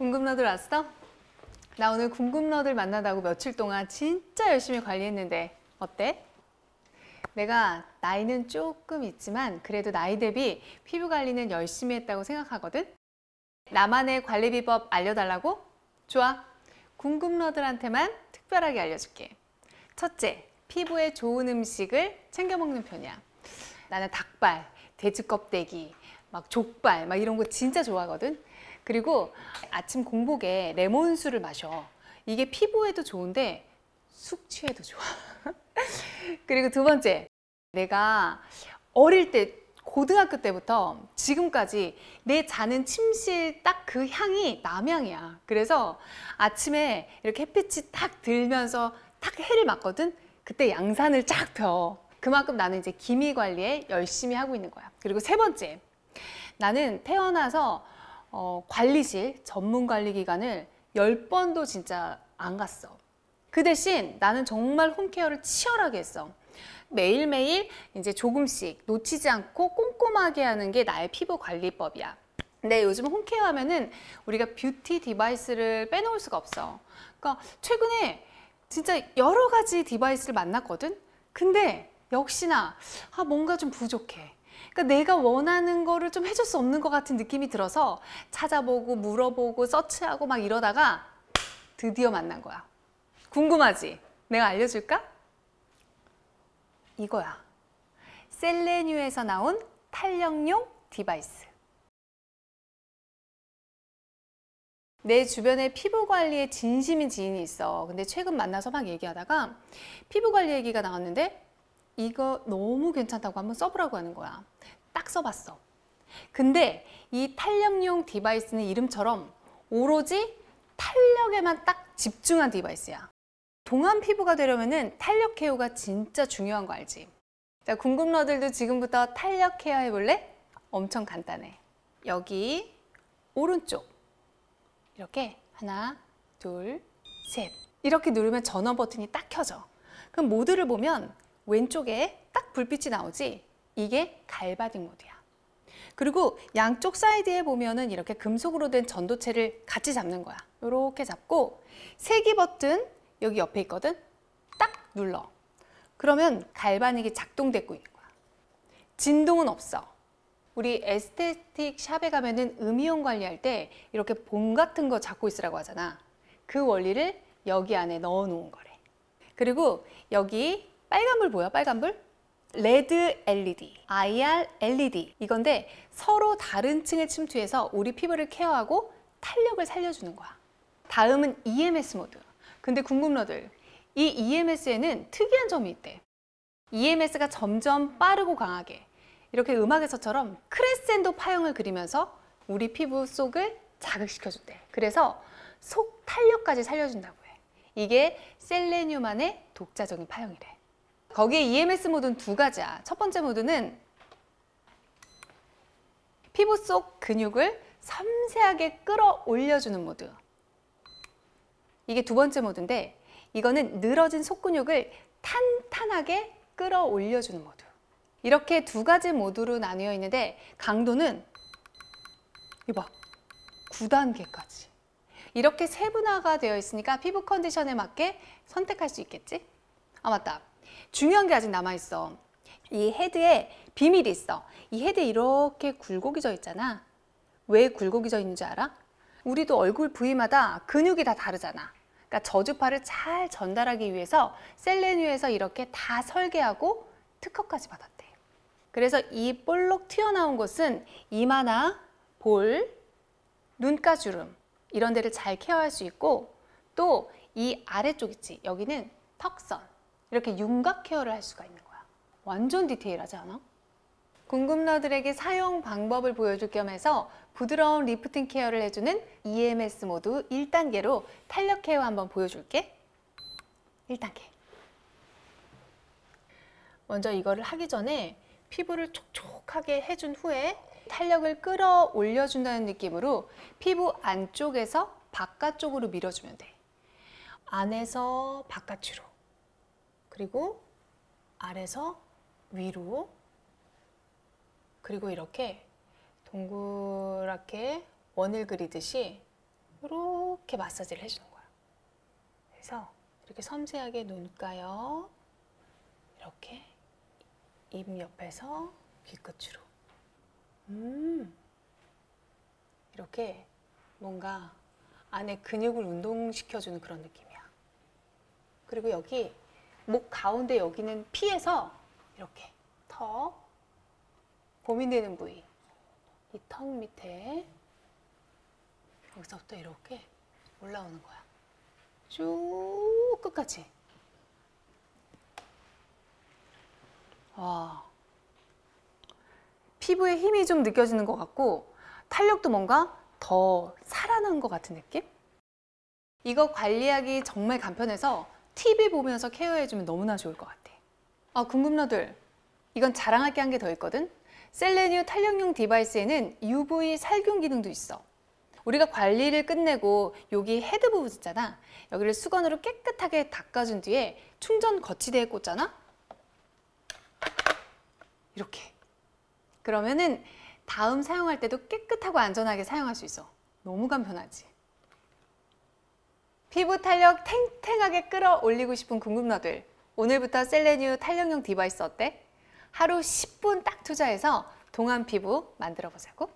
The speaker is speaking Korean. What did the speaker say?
궁금러들 왔어? 나 오늘 궁금러들 만나다고 며칠 동안 진짜 열심히 관리했는데 어때? 내가 나이는 조금 있지만 그래도 나이 대비 피부 관리는 열심히 했다고 생각하거든? 나만의 관리 비법 알려달라고? 좋아. 궁금러들한테만 특별하게 알려줄게. 첫째, 피부에 좋은 음식을 챙겨 먹는 편이야. 나는 닭발, 돼지 껍데기, 막 족발, 막 이런 거 진짜 좋아하거든. 그리고 아침 공복에 레몬수를 마셔. 이게 피부에도 좋은데 숙취에도 좋아. 그리고 두 번째, 내가 어릴 때 고등학교 때부터 지금까지 내 자는 침실 딱 그 향이 남향이야. 그래서 아침에 이렇게 햇빛이 딱 들면서 딱 해를 맞거든. 그때 양산을 쫙 펴. 그만큼 나는 이제 기미 관리에 열심히 하고 있는 거야. 그리고 세 번째, 나는 태어나서 어, 관리실 전문 관리 기관을 열번도 진짜 안 갔어. 그 대신 나는 정말 home care를 치열하게 했어. 매일매일 이제 조금씩 놓치지 않고 꼼꼼하게 하는 게 나의 피부 관리법이야. 근데 요즘 home care 하면은 우리가 beauty device를 빼놓을 수가 없어. 그러니까 최근에 진짜 여러 가지 device를 만났거든? 근데 역시나 아, 뭔가 좀 부족해. 그러니까 내가 원하는 거를 좀 해줄 수 없는 것 같은 느낌이 들어서 찾아보고 물어보고 서치하고 막 이러다가 드디어 만난 거야. 궁금하지? 내가 알려줄까? 이거야. 셀레뉴에서 나온 탄력용 device. 내 주변에 피부 관리에 진심인 지인이 있어. 근데 최근 만나서 막 얘기하다가 피부 관리 얘기가 나왔는데 이거 너무 괜찮다고 한번 써보라고 하는 거야. 딱 써봤어. 근데 이 탄력용 device는 이름처럼 오로지 탄력에만 딱 집중한 device야. 동안 피부가 되려면 탄력 care가 진짜 중요한 거 알지? 자, 궁금러들도 지금부터 탄력 care 해볼래? 엄청 간단해. 여기 오른쪽 이렇게 하나, 둘, 셋 이렇게 누르면 전원 버튼이 딱 켜져. 그럼 모드를 보면 왼쪽에 딱 불빛이 나오지? 이게 갈바딩 모드야. 그리고 양쪽 사이드에 보면은 이렇게 금속으로 된 전도체를 같이 잡는 거야. 이렇게 잡고 세기 버튼 여기 옆에 있거든? 딱 눌러. 그러면 갈바닉이 작동되고 있는 거야. 진동은 없어. 우리 에스테틱 샵에 가면은 음이온 관리할 때 이렇게 봉 같은 거 잡고 있으라고 하잖아. 그 원리를 여기 안에 넣어 놓은 거래. 그리고 여기 빨간불 보여? 빨간불? red LED, IR LED 이건데 서로 다른 층에 침투해서 우리 피부를 care하고 탄력을 살려주는 거야. 다음은 EMS 모드. 근데 궁금러들, 이 EMS에는 특이한 점이 있대. EMS가 점점 빠르고 강하게 이렇게 음악에서처럼 크레셴도 파형을 그리면서 우리 피부 속을 자극시켜준대. 그래서 속 탄력까지 살려준다고 해. 이게 셀레늄만의 독자적인 파형이래. 거기에 EMS 모드는 두 가지야. 첫 번째 모드는 피부 속 근육을 섬세하게 끌어올려주는 모드. 이게 두 번째 모드인데 이거는 늘어진 속근육을 탄탄하게 끌어올려주는 모드. 이렇게 두 가지 모드로 나뉘어 있는데 강도는 이봐 9단계까지 이렇게 세분화가 되어 있으니까 피부 컨디션에 맞게 선택할 수 있겠지? 아 맞다 중요한 게 아직 남아있어. 이 헤드에 비밀이 있어. 이 헤드에 이렇게 굴곡이 져 있잖아. 왜 굴곡이 져 있는 줄 알아? 우리도 얼굴 부위마다 근육이 다 다르잖아. 그러니까 저주파를 잘 전달하기 위해서 셀레뉴에서 이렇게 다 설계하고 특허까지 받았대. 그래서 이 볼록 튀어나온 곳은 이마나 볼, 눈가 주름 이런 데를 잘 care할 수 있고 또 이 아래쪽 있지? 여기는 턱선 이렇게 윤곽 care를 할 수가 있는 거야 완전 detail하지 않아? 궁금러들에게 사용 방법을 보여줄 겸 해서 부드러운 lifting care를 해주는 EMS 모드 1단계로 탄력 care 한번 보여줄게 1단계 먼저 이거를 하기 전에 피부를 촉촉하게 해준 후에 탄력을 끌어올려준다는 느낌으로 피부 안쪽에서 바깥쪽으로 밀어주면 돼. 안에서 바깥으로 그리고 아래서 위로 그리고 이렇게 동그랗게 원을 그리듯이 이렇게 마사지를 해주는 거야. 그래서 이렇게 섬세하게 눈가요. 이렇게 입 옆에서 귀끝으로. 음. 이렇게 뭔가 안에 근육을 운동시켜주는 그런 느낌이야. 그리고 여기 목 가운데 여기는 피에서 이렇게 턱 고민되는 부위 이 턱 밑에 여기서부터 이렇게 올라오는 거야. 쭉 끝까지. 와. 피부에 힘이 좀 느껴지는 것 같고 탄력도 뭔가 더 살아난 것 같은 느낌? 이거 관리하기 정말 간편해서 TV 보면서 케어해주면 너무나 좋을 것 같아. 아, 궁금러들. 이건 자랑할 게 한 개 더 있거든? 셀레니오 탄력용 device에는 UV 살균 기능도 있어. 우리가 관리를 끝내고 여기 헤드 부분 있잖아. 여기를 수건으로 깨끗하게 닦아준 뒤에 충전 거치대에 꽂잖아. 이렇게. 그러면은 다음 사용할 때도 깨끗하고 안전하게 사용할 수 있어. 너무 간편하지. 피부 탄력 탱탱하게 끌어올리고 싶은 궁금러들. 오늘부터 셀레니오 탄력용 device 어때? 하루 10분 딱 투자해서 동안 피부 만들어 보자고.